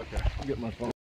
okay, get my phone.